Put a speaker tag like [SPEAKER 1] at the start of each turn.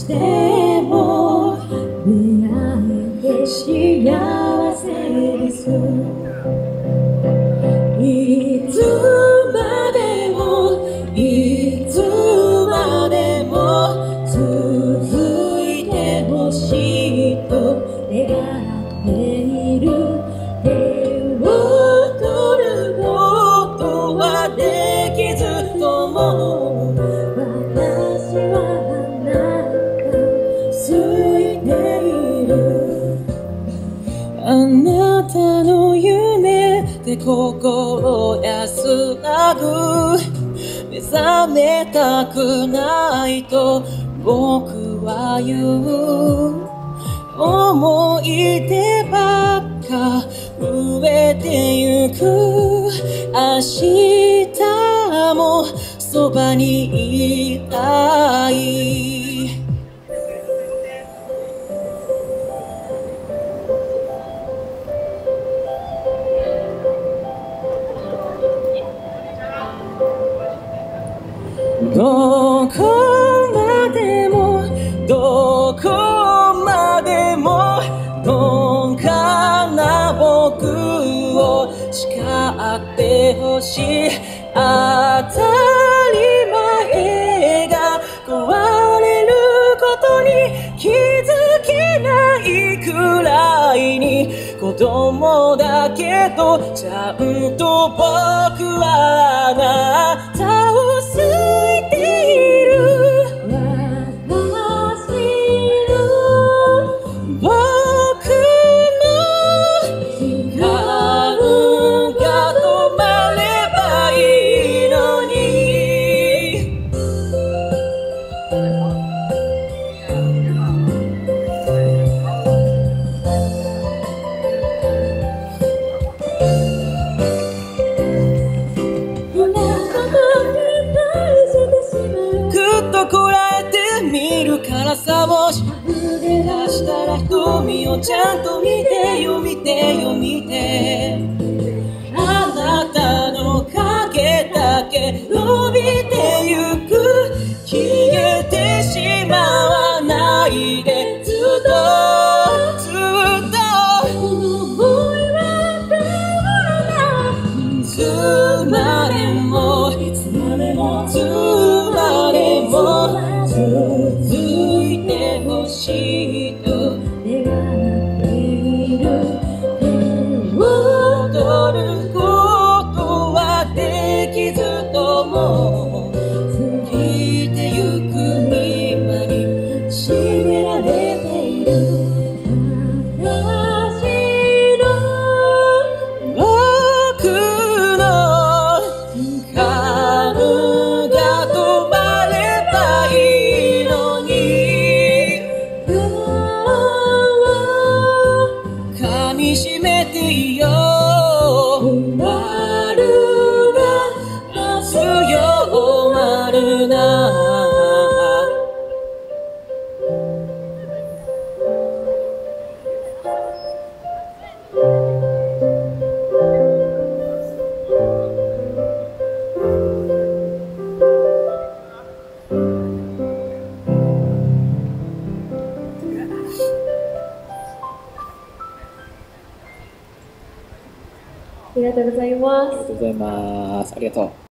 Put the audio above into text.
[SPEAKER 1] しても出会えて幸せです。いつまでもいつまでも続いてほしいと願っている。手を取ることはできずともなた
[SPEAKER 2] の夢で心安らぐ。目覚めたくないと僕は言う。思い出ばっか増えてゆく。明日もそばにいたい。どこまでもどこまでもどんかな僕を叱ってほしい。当たり前が壊れることに気づけないくらいに。子供だけどちゃんと僕はあなたをちゃんと見てよ見てよ見て。あなたの影だけ伸びてゆく消えてしまわないでずっとずっと。
[SPEAKER 1] この想いは変わらない
[SPEAKER 2] いつまでもいつまでもいつまでも続いてほしいとしめ
[SPEAKER 1] りがとうございます
[SPEAKER 3] ありがとうございます。ありがとう。